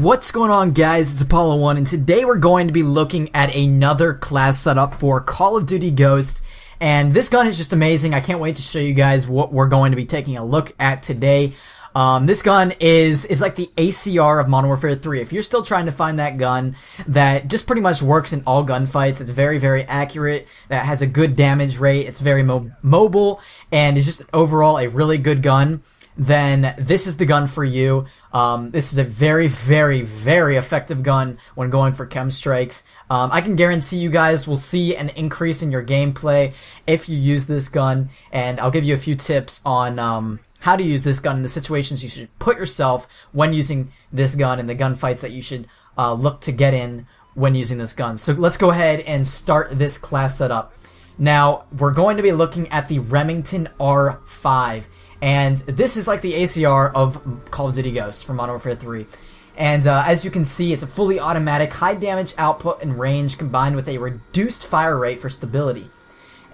What's going on guys, it's Apollo 1 and today we're going to be looking at another class setup for Call of Duty Ghosts and this gun is just amazing, I can't wait to show you guys what we're going to be taking a look at today. Um, this gun is is like the ACR of Modern Warfare 3. If you're still trying to find that gun that just pretty much works in all gunfights, it's very very accurate, that has a good damage rate, it's very mo mobile, and is just overall a really good gun then this is the gun for you. Um, this is a very, very, very effective gun when going for K.E.M. strikes. Um, I can guarantee you guys will see an increase in your gameplay if you use this gun, and I'll give you a few tips on um, how to use this gun in the situations you should put yourself when using this gun and the gunfights that you should uh, look to get in when using this gun. So let's go ahead and start this class setup. Now, we're going to be looking at the Remington R5. And this is like the ACR of Call of Duty Ghosts from Modern Warfare 3. And uh, as you can see, it's a fully automatic, high damage output and range combined with a reduced fire rate for stability.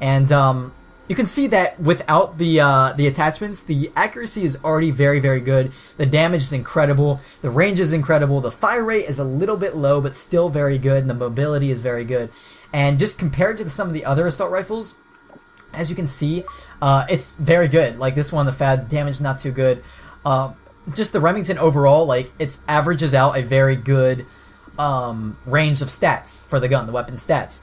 And um, you can see that without the uh, the attachments, the accuracy is already very, very good. The damage is incredible. The range is incredible. The fire rate is a little bit low, but still very good. And the mobility is very good. And just compared to some of the other assault rifles, as you can see, uh, it's very good. Like this one, the FAD damage is not too good. Uh, just the Remington overall, like it averages out a very good um, range of stats for the gun, the weapon stats.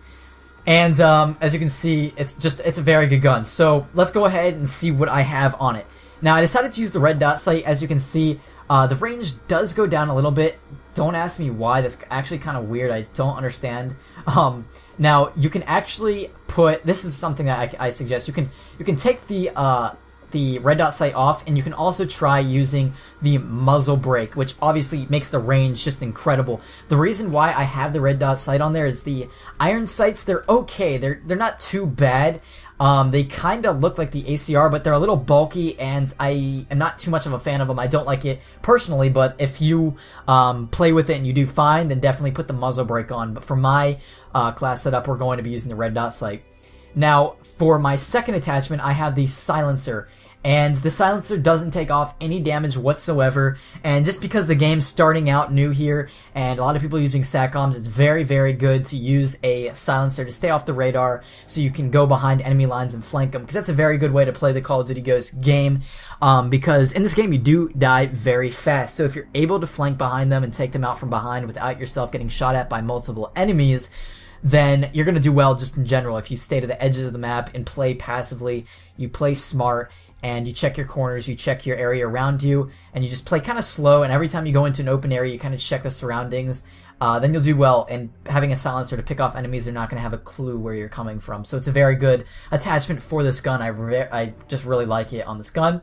And um, as you can see, it's just it's a very good gun. So let's go ahead and see what I have on it. Now I decided to use the red dot sight. As you can see, uh, the range does go down a little bit. Don't ask me why. That's actually kind of weird. I don't understand. Um, now you can actually put this is something that I, I suggest. You can you can take the uh, the red dot sight off, and you can also try using the muzzle brake, which obviously makes the range just incredible. The reason why I have the red dot sight on there is the iron sights. They're okay. They're they're not too bad. Um, they kind of look like the ACR, but they're a little bulky, and I am not too much of a fan of them. I don't like it personally, but if you um, play with it and you do fine, then definitely put the muzzle brake on. But for my uh, class setup, we're going to be using the red dot sight. Now, for my second attachment, I have the silencer and the silencer doesn't take off any damage whatsoever. And just because the game's starting out new here, and a lot of people using SATCOMs, it's very, very good to use a silencer to stay off the radar so you can go behind enemy lines and flank them, because that's a very good way to play the Call of Duty Ghosts game, um, because in this game you do die very fast. So if you're able to flank behind them and take them out from behind without yourself getting shot at by multiple enemies, then you're going to do well just in general. If you stay to the edges of the map and play passively, you play smart, and you check your corners, you check your area around you, and you just play kind of slow. And every time you go into an open area, you kind of check the surroundings. Uh, then you'll do well. And having a silencer to pick off enemies, they're not going to have a clue where you're coming from. So it's a very good attachment for this gun. I re- I just really like it on this gun.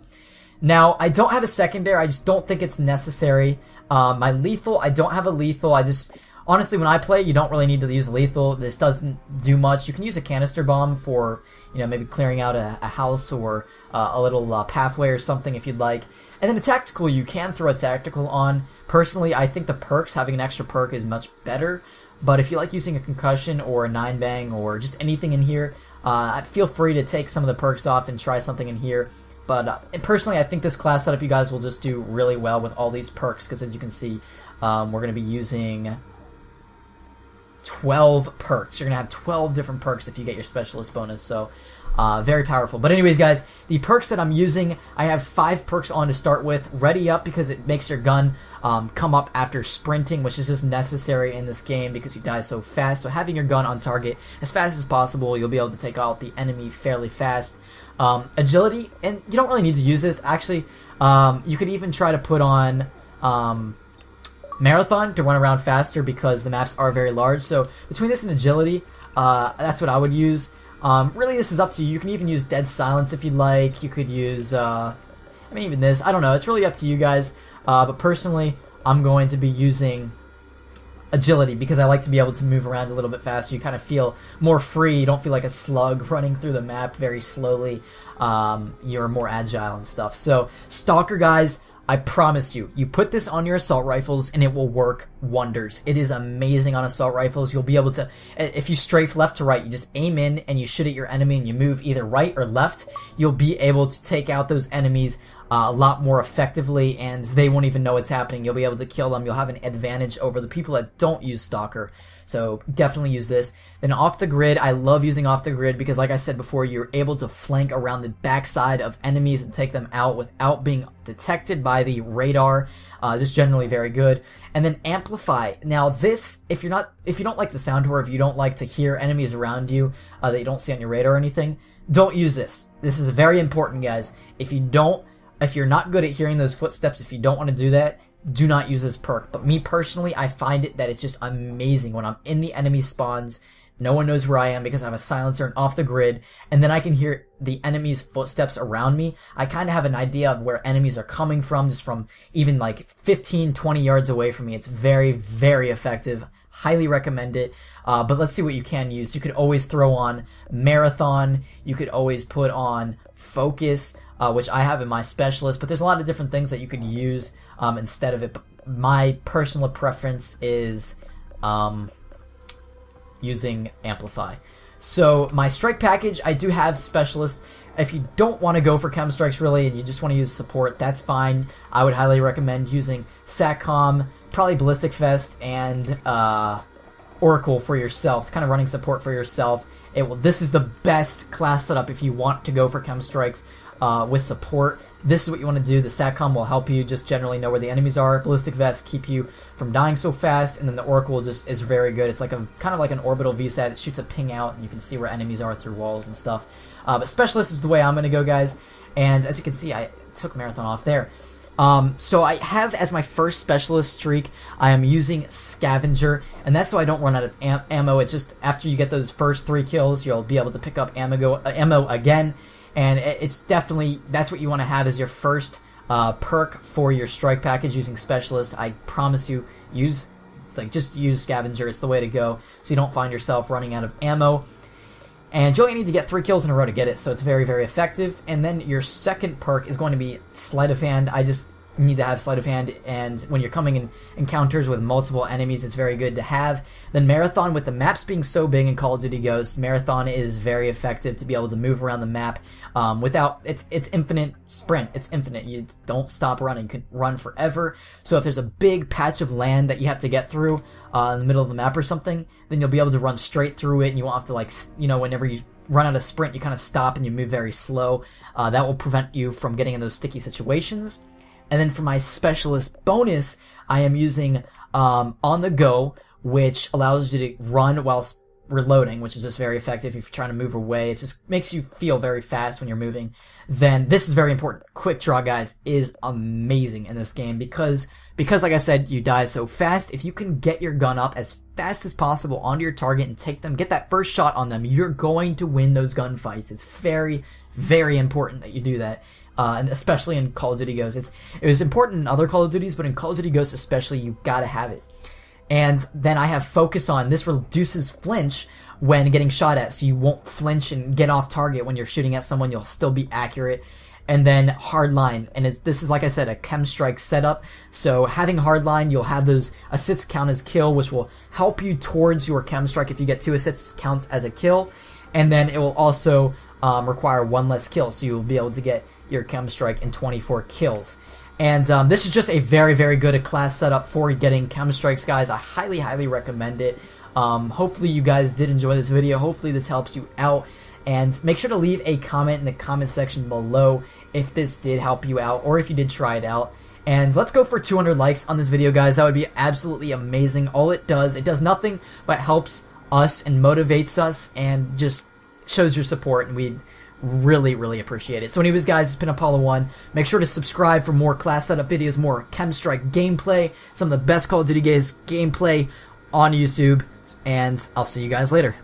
Now I don't have a secondary. I just don't think it's necessary. Um, my lethal, I don't have a lethal. I just honestly, when I play, you don't really need to use lethal. This doesn't do much. You can use a canister bomb for, you know, maybe clearing out a, a house or uh, a little uh, pathway or something if you'd like. And then a tactical, you can throw a tactical on. Personally, I think the perks, having an extra perk is much better. But if you like using a concussion or a nine bang or just anything in here, uh, feel free to take some of the perks off and try something in here. But uh, personally, I think this class setup you guys will just do really well with all these perks because as you can see, um, we're going to be using 12 perks. You're going to have 12 different perks if you get your specialist bonus, so uh, very powerful. But anyways, guys, the perks that I'm using, I have five perks on to start with. Ready Up because it makes your gun um, come up after sprinting, which is just necessary in this game because you die so fast. So having your gun on target as fast as possible, you'll be able to take out the enemy fairly fast. Um, agility, and you don't really need to use this. Actually, um, you could even try to put on um, marathon to run around faster because the maps are very large. So between this and agility, uh, that's what I would use. Um, really, this is up to you. You can even use dead silence if you'd like. You could use, uh, I mean, even this. I don't know. It's really up to you guys. Uh, but personally, I'm going to be using agility because I like to be able to move around a little bit faster. You kind of feel more free. You don't feel like a slug running through the map very slowly. Um, you're more agile and stuff. So, Stalker guys, I promise you, you put this on your assault rifles and it will work wonders. It is amazing on assault rifles. You'll be able to, if you strafe left to right, you just aim in and you shoot at your enemy and you move either right or left, you'll be able to take out those enemies uh, a lot more effectively, and they won't even know what's happening. You'll be able to kill them. You'll have an advantage over the people that don't use Stalker. So definitely use this. Then off the grid, I love using off the grid because, like I said before, you're able to flank around the backside of enemies and take them out without being detected by the radar. Uh, just generally very good. And then amplify. Now this, if you're not, if you don't like the sound or if you don't like to hear enemies around you uh, that you don't see on your radar or anything, don't use this. This is very important, guys. If you don't if you're not good at hearing those footsteps, if you don't want to do that, do not use this perk. But me personally, I find it that it's just amazing when I'm in the enemy spawns. No one knows where I am because I have a silencer and off the grid, and then I can hear the enemy's footsteps around me. I kind of have an idea of where enemies are coming from, just from even like 15, 20 yards away from me. It's very, very effective. Highly recommend it. Uh, but let's see what you can use. You could always throw on Marathon. You could always put on Focus uh, which I have in my specialist. But there's a lot of different things that you could use um, instead of it. But my personal preference is um, using Amplify. So my strike package, I do have specialist. If you don't want to go for K.E.M. strikes really, and you just want to use support, that's fine. I would highly recommend using Satcom, probably Ballistic Vest, and uh, Oracle for yourself. It's kind of running support for yourself. It will. This is the best class setup if you want to go for K.E.M. strikes uh, with support. This is what you want to do. The SATCOM will help you just generally know where the enemies are. Ballistic vests keep you from dying so fast, and then the Oracle just is very good. It's like a kind of like an orbital VSAT. It shoots a ping out, and you can see where enemies are through walls and stuff. Uh, but Specialist is the way I'm going to go, guys. And as you can see, I took Marathon off there. Um, so I have as my first specialist streak, I am using Scavenger, and that's so I don't run out of am- ammo. It's just after you get those first three kills, you'll be able to pick up ammo, uh, ammo again, and it's definitely that's what you want to have as your first uh, perk for your strike package using specialist. I promise you, use like just use scavenger. It's the way to go, so you don't find yourself running out of ammo. And you only need to get three kills in a row to get it, so it's very, very effective. And then your second perk is going to be Sleight of Hand. I just need to have sleight of hand and when you're coming in encounters with multiple enemies it's very good to have. Then marathon with the maps being so big in call of duty Ghosts, marathon is very effective to be able to move around the map um, without it's it's infinite sprint it's infinite. You don't stop running you can run forever. So if there's a big patch of land that you have to get through uh, in the middle of the map or something then you'll be able to run straight through it and you won't have to like you know whenever you run out of sprint you kind of stop and you move very slow. Uh, that will prevent you from getting in those sticky situations and then for my specialist bonus, I am using um, on the go, which allows you to run whilst reloading, which is just very effective if you're trying to move away. It just makes you feel very fast when you're moving. Then this is very important. Quick draw, guys, is amazing in this game because because like I said, you die so fast. If you can get your gun up as fast as possible onto your target and take them, get that first shot on them, you're going to win those gunfights. It's very, very important that you do that uh, and especially in Call of Duty Ghosts. It's it was important in other Call of Duties, but in Call of Duty Ghosts especially, you gotta have it. And then I have focus on. This reduces flinch when getting shot at, so you won't flinch and get off target when you're shooting at someone. You'll still be accurate. And then hardline, and this is like I said, a K.E.M. strike setup. So having hardline, you'll have those assists count as kill, which will help you towards your K.E.M. strike. If you get two assists, counts as a kill, and then it will also um, require one less kill, so you'll be able to get your K.E.M. strike and 24 kills. And um, this is just a very, very good a class setup for getting K.E.M. strikes, guys. I highly, highly recommend it. Um, hopefully, you guys did enjoy this video. Hopefully, this helps you out. And make sure to leave a comment in the comment section below if this did help you out or if you did try it out. And let's go for 200 likes on this video, guys. That would be absolutely amazing. All it does, it does nothing but helps us and motivates us and just shows your support. And we really, really appreciate it. So anyways, guys, it's been Apollo 1. Make sure to subscribe for more class setup videos, more K.E.M. Strike gameplay, some of the best Call of Duty games gameplay on YouTube, and I'll see you guys later.